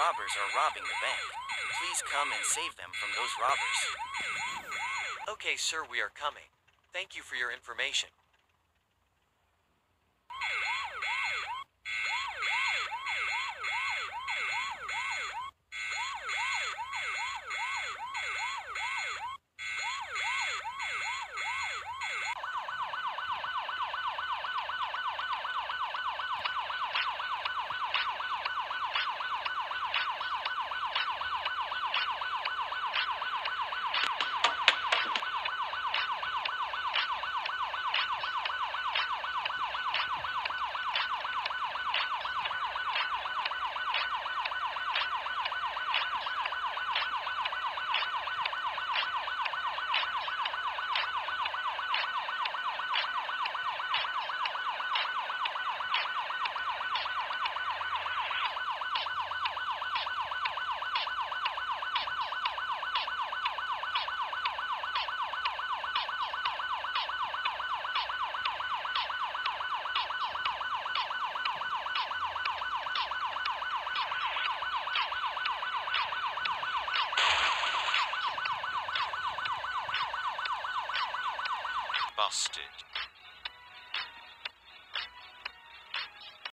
robbers are robbing the bank. Please come and save them from those robbers. Okay, sir, we are coming. Thank you for your information. Busted.